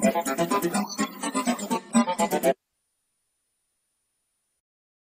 Thank you.